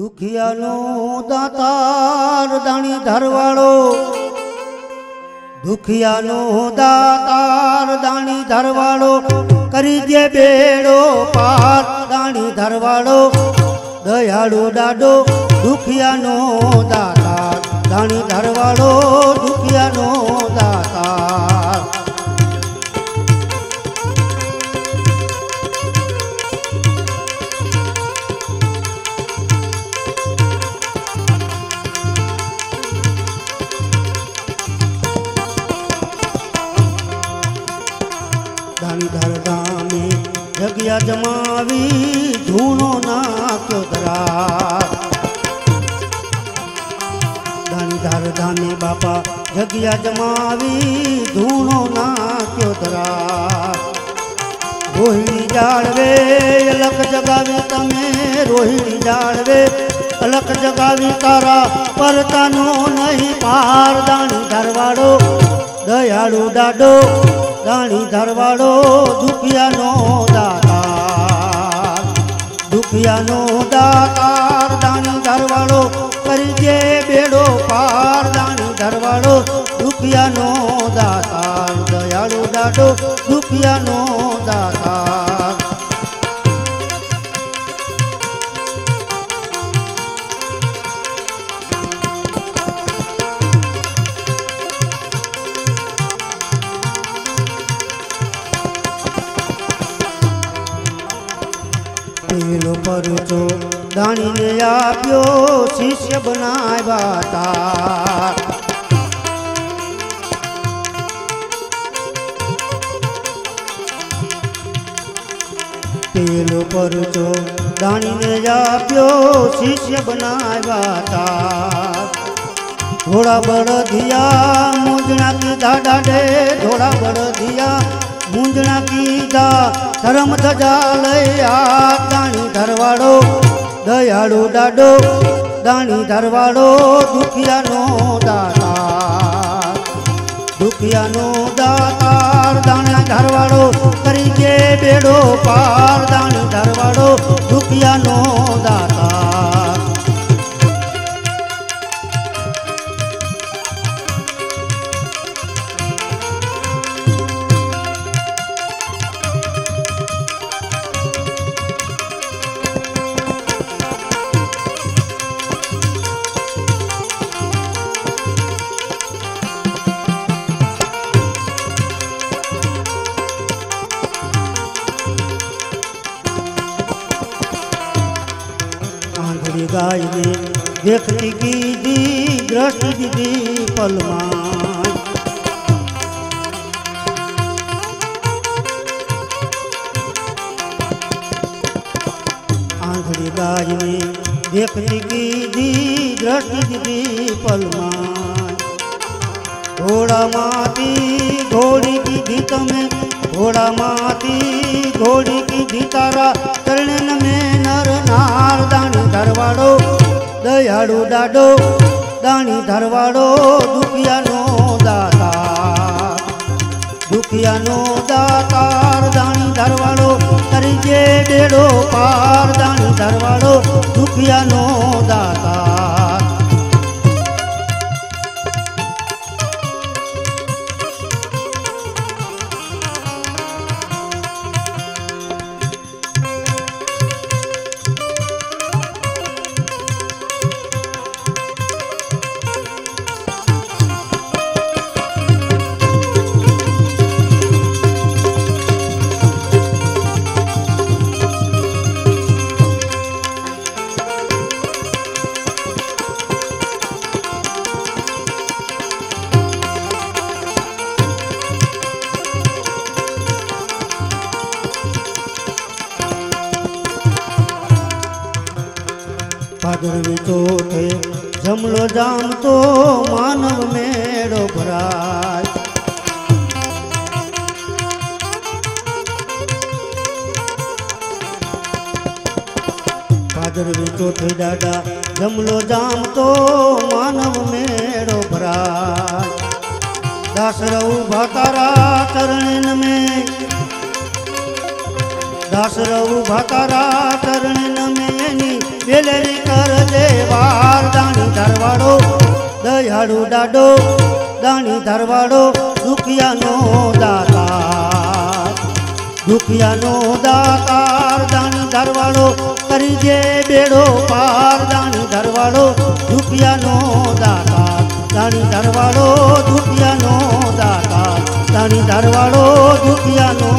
દુખિયાનો દાતાર દાણી ધરવાળો. દુખિયાનો દાતાર દાણી ધરવાળો. કરી દે બેડો પાર દાણી ધરવાળો. દયાળુ દાડો દુખિયાનો દાતાર દાણી ધરવાળો. દુખિયાનો દાતાર. જગ્યા જમાવી ધૂણો નાખ્યો ધરા દાણીધર ગામે બાપા જગ્યા જમાવી ધૂણો નાખ્યો ધરા રોહિણી જાળવે અલક જગાવી તમે, રોહિણી જાળવે અલક જગાવી તારા પરતાનો નહીં પાર. દાણી ધરવાડો દયાળુ દાડો દાણી ધરવાડો દાતાર દુખિયાનો દાતાર દાણી ધરવાળો કરજે બેડો પાર દાણી ધરવાળો દુખિયાનો દાતાર, દયાળો દાડો દુખિયાનો દાતાર. પરચો દાણીને આપ્યો, શિષ્ય બનાવ્યા તા પેલો પરચો દાણીને આપ્યો, શિષ્ય બનાવ્યા તા થોડા બળદિયા મોજણા કીધા દાડે થોડા બળદિયા મૂંઝણા કીધા, ધર્મ ધજા લઈ આ દાણી ધરવાડો, દયાળો દાડો, દાણી ધરવાડો, દુખિયાનો દાતા દુખિયાનો દાતાર દાણા ધરવાડો કરી કે બેડો પાર, દાણી ધરવાડો, દુખિયાનો દાતા ગાયને દેખતી કીધી, દ્રષ્ટિ દીધી પલમાં આંધળી ગાયને દેખતી કીધી, દ્રષ્ટિ દીધી પલમાં ઘોડામાંથી ઘોડી કીધી તારા ચરણન મેં નર નાર દાણી ધરવાડો દયાળુ દાડો દાણી ધરવાડો દુખિયાનો દાતા દુખિયાનો દાતાર દાણી ધરવાડો કરી જે બેડો ભાદરવી ચોથે જમલો જામ તો માનવ મેળો ભરાય. ભાદરવી થઈ દાદા જમલો જામ તો માનવ મેળો ભરાય. દાસરવ ભાતારા ચરણ મેં દાસર ઊભા કરા ચરણ નમેની બેલરી કર દેવાર દાણી ધરવાડો, દયાળુ દાડો, દાણી ધારવાડો, દુખિયાનો દાતાર. દુખિયાનો દાતાર, દાણી ધરવાડો, કરી જે બેડો પાર. દાણી ધરવાડો, દુખિયાનો દાતાર. દાણી ધારવાડો, દુખિયાનો દાતાર. દાણી ધરવાડો, દુખિયાનો